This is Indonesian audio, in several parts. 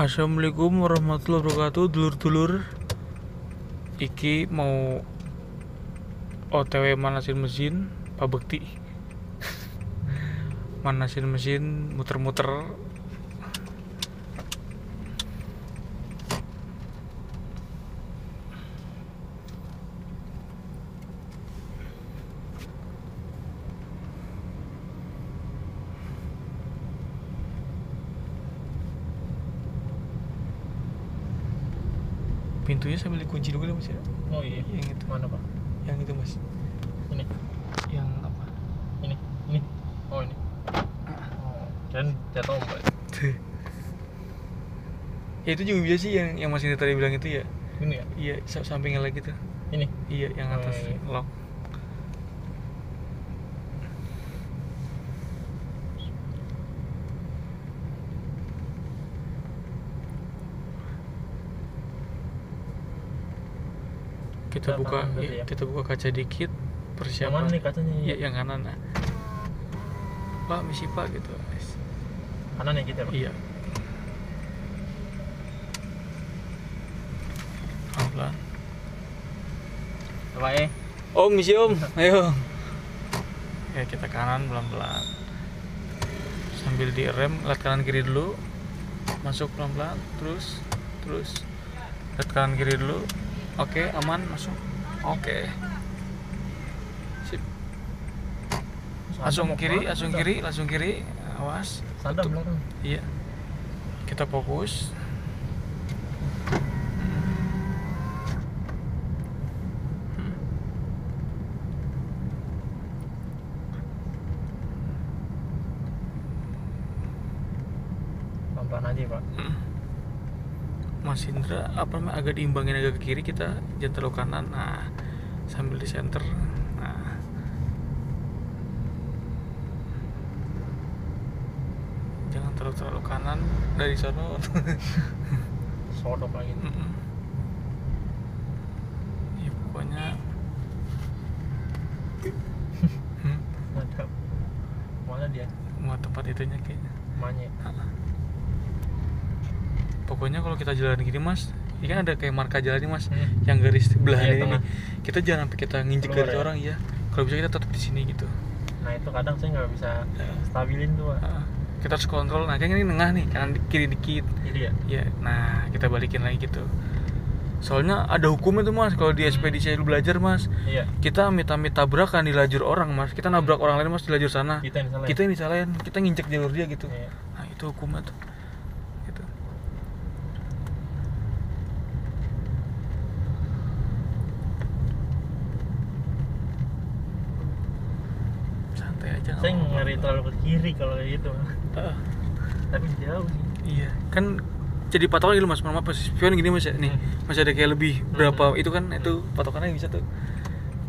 Assalamualaikum warahmatullahi wabarakatuh. Dulur-dulur. Iki mau OTW manasin mesin Pak Bekti Manasin mesin Muter-muter Pintunya sambil dikunci dulu mas ya Oh iya. Yang itu Mana pak? Yang itu mas Ini. Yang apa Ini. Ini. Oh ini. Oh. Dan jatuh mbak. Ya itu juga bisa sih yang yang Mas Indra tadi bilang itu ya. Ini ya. Iya, sa- sampingnya lagi tuh. Ini. Iya, yang atas Oh, iya. lock. Kita buka ya, ya? kita buka kaca dikit Yang persiapan. mana nih kacanya? Iya, yang kanan. Nah. Pak, misi Pak gitu. Kanan ya kita pak. Iya. Pelan-pelan. Coba eh. Om, misi om, ayo. Ya kita kanan pelan-pelan. Sambil direm, lihat kanan kiri dulu. Masuk pelan-pelan, terus, terus. Lihat kanan kiri dulu. Oke, aman, masuk. Oke. Sip. Langsung kiri, langsung kiri, langsung kiri. Awas. Sadam. Iya. Kita fokus. Pelan-pelan aja pak. Hmm. Mas Indra apa namanya agak diimbangin agak ke kiri kita jangan terlalu kanan nah sambil di center nah jangan terlalu terlalu kanan dari sana Sodok lagi. Ya pokoknya Hmm, Mantap. Mana dia? mau tempat itunya kayaknya Manye. Pokoknya kalau kita jalan gini mas ini kan ada kayak marka jalan nih mas Hmm. yang garis belahan Iya, ini tengah. nih. kita jangan sampai kita nginjek Keluar garis ya? orang ya kalau bisa kita tetap di sini gitu Nah itu kadang saya nggak bisa Ya. stabilin tuh. Ah, kita harus kontrol nah kayak ini tengah nih kanan kiri dikit Jadi ya. ya nah kita balikin lagi gitu soalnya ada hukumnya tuh mas kalau di ekspedisi lu belajar mas Iya. kita amit-amit tabrakan di lajur orang mas kita nabrak orang lain mas di lajur sana Kita yang salah. ya? kita yang disalahin kita nginjek jalur dia gitu Iya. nah itu hukumnya tuh gitu santai aja nggak Saya apa-apa. ngeri kiri kalau gitu. Tapi jauh sih. iya. Kan jadi patokan gitu mas. Pas spion gini mas ya. Nih Hmm. masih ada kayak lebih berapa itu kan itu patokannya bisa tuh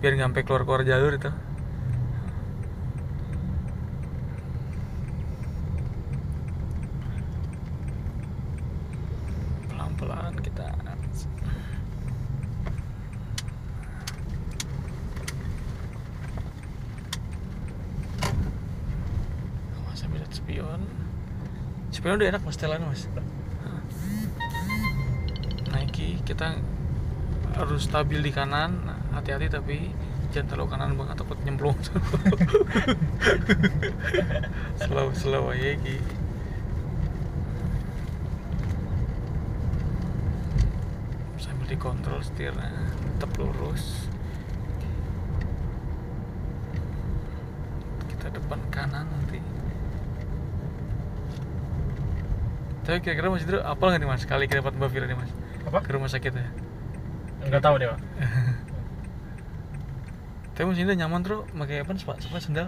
biar nggak sampai keluar keluar jalur itu pelan pelan kita Awas sambil lihat spion. Spion udah enak mas. Setelan mas. Naiki kita harus stabil di kanan. Nah, hati-hati tapi jangan terlalu kanan banget takut nyemplung. Slow slow aja Ki. sambil dikontrol setirnya tetap lurus. Kita depan kanan nanti tapi kira-kira mas Idro apa nggak nih mas? Kali kita dapat Mbak Vira nih mas. Apa? ke rumah sakit ya Enggak tahu deh pak. tapi mas Indra nyaman tuh pakai apa sepatu sepatu sendal?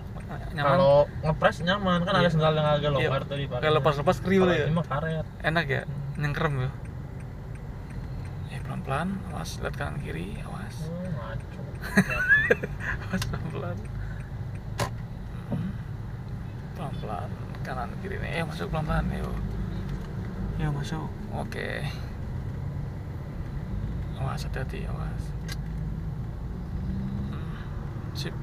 Nyaman? Kalau ngepres nyaman. Kan Iya. ada sendal yang agak Iya. longgar tuh di Kayak lepas-lepas kriul Kalau ya? Ini mah karet. enak ya? Hmm. nyengkrem ya ya pelan pelan awas lihat kanan kiri. Awas. Oh, ngaco. awas pelan pelan pelan pelan kanan kiri nih. Eh masuk pelan pelan yuk yuk masuk oke. Awas hati hati awas Hmm. sip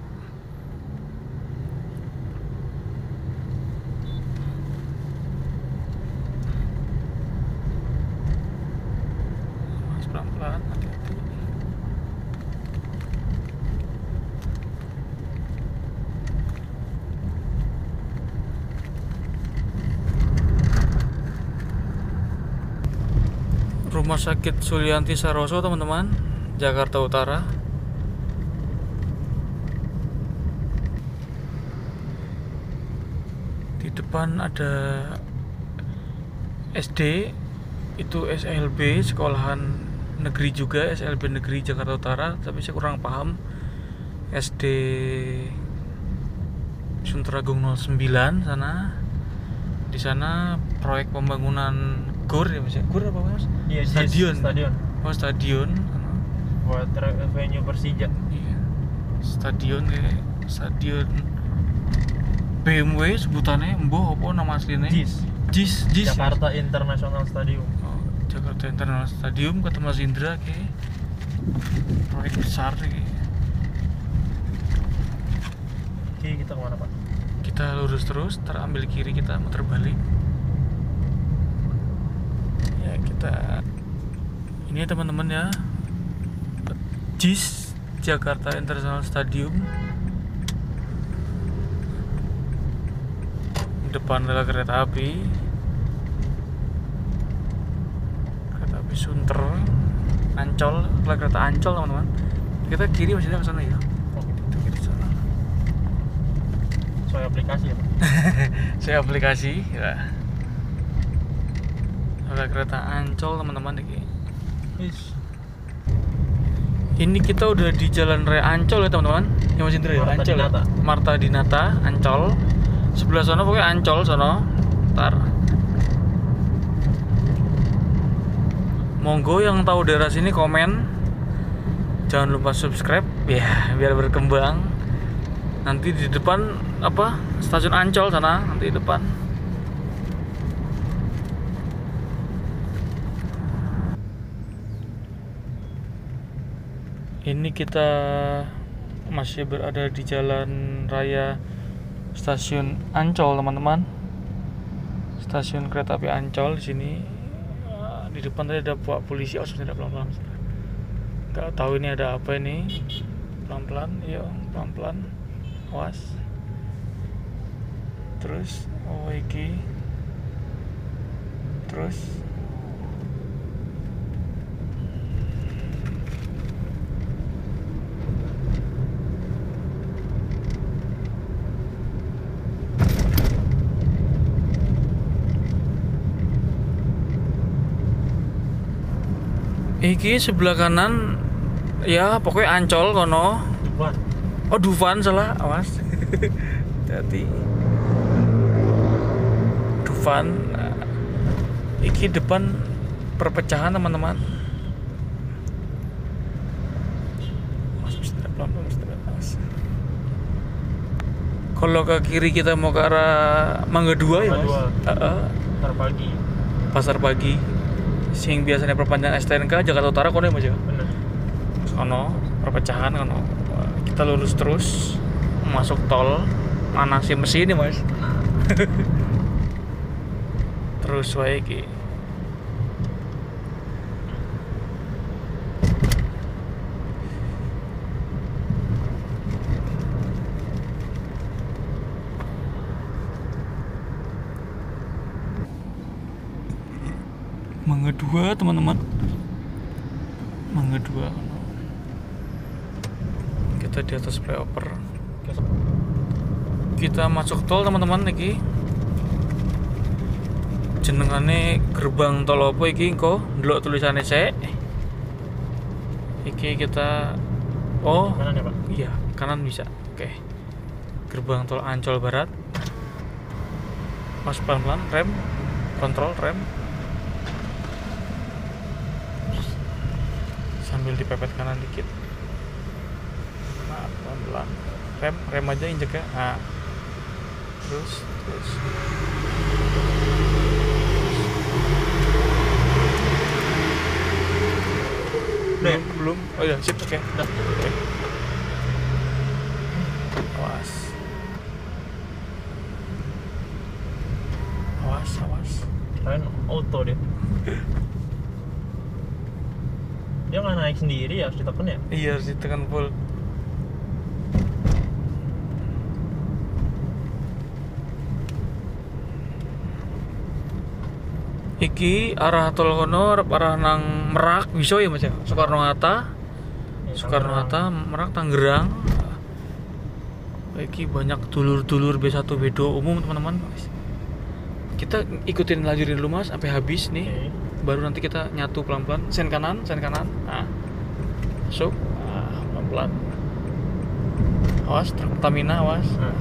Rumah Sakit Sulianti Saroso teman-teman Jakarta Utara. Di depan ada SD Itu SLB Sekolahan negeri juga SLB negeri Jakarta Utara Tapi saya kurang paham. SD Sunteragung 09 sana. Di sana proyek pembangunan gor ya mas ya? gor apa mas Iya, stadion stadion. oh stadion Buat venue Persija. iya stadion kayak stadion BMW sebutannya emboh apa nama aslinya JIS. JIS JIS Jakarta International Stadium. oh, Jakarta International Stadium kata Mas Indra kayak proyek besar kayak Oke, kita ke mana pak? kita lurus terus terambil kiri kita muter balik ya kita. Ini teman-teman ya JIS Jakarta International Stadium. Depan adalah kereta api. Kereta api Sunter. Ancol adalah kereta Ancol teman-teman. Kita kiri maksudnya ke sana ya? Oh, itu kiri sana. Soal aplikasi ya pak? saya aplikasi ya ada kereta ancol teman-teman ini ini kita udah di jalan raya ancol ya teman-teman. Ya mas Indra ya ancol ya? Marta Dinata ancol. Sebelah sana pokoknya ancol sono. Ntar. Monggo yang tahu daerah sini komen. Jangan lupa subscribe ya biar berkembang. Nanti di depan apa stasiun ancol sana nanti di depan ini kita masih berada di jalan raya stasiun Ancol teman-teman. Stasiun kereta api Ancol di sini. Ah, di depan tadi ada pak polisi. Oh tidak pelan-pelan nggak tahu ini ada apa ini. Pelan-pelan yuk pelan-pelan. Awas. Terus oh iki. Terus Iki sebelah kanan ya pokoknya ancol kono. Depan. Oh Dufan salah, awas. Hati. Dufan. Iki depan perpecahan teman-teman. Kalau ke kiri kita mau ke arah Mangga 2 ya, Mangga Mas? Dua. Heeh. Ntar pagi. Pasar pagi. Sing biasanya perpanjangan STNK Jakarta Utara kono ya, Mas ya? Bener. sono perpecahan kono kita lurus terus masuk tol mana sih mesin ini mas terus wae iki Mangga dua teman-teman. Mangga dua kita di atas flyover. Kita masuk tol teman-teman iki. Jenengane gerbang tol apa iki kok ndelok tulisannya sik iki kita oh Kanan ya pak? iya kanan bisa. Oke. Gerbang tol Ancol Barat. Mas pelan-pelan rem. Kontrol rem sambil dipepet kanan dikit nah pelan-pelan rem rem aja injek ya nah terus terus Udah ya? belum belum oh ya sip oke Udah. Oke. Awas. Awas, awas. Kalian auto dia. Dia nggak naik sendiri ya, harus ditekan ya? Iya harus ditekan full. iki arah tol kono arah nang Merak bisa ya Mas ya Soekarno Hatta Ya, Soekarno. Hatta Merak Tangerang iki banyak dulur-dulur B1 B2 umum teman-teman kita ikutin lajurin dulu mas sampai habis nih Oke. Baru nanti kita nyatu pelan-pelan. Sen kanan sen kanan. Nah. Masuk. Nah, pelan-pelan. Awas truk Pertamina awas. Nah,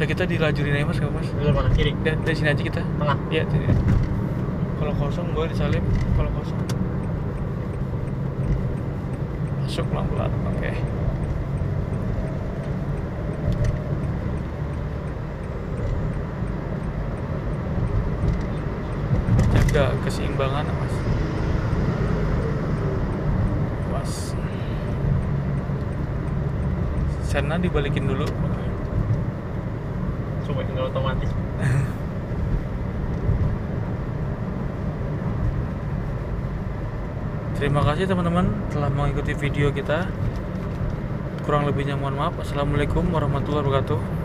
udah kita dilajurin aja mas. Nggak mas. Dulu mana? Kiri? dari, dari sini aja kita. Tengah. Iya, sini. kalau kosong boleh disalip. Kalau kosong. Masuk pelan-pelan. Oke jaga keseimbangan mas mas Sena dibalikin dulu Supaya nggak otomatis. Terima kasih teman-teman telah mengikuti video kita. Kurang lebihnya mohon maaf. Assalamualaikum warahmatullahi wabarakatuh.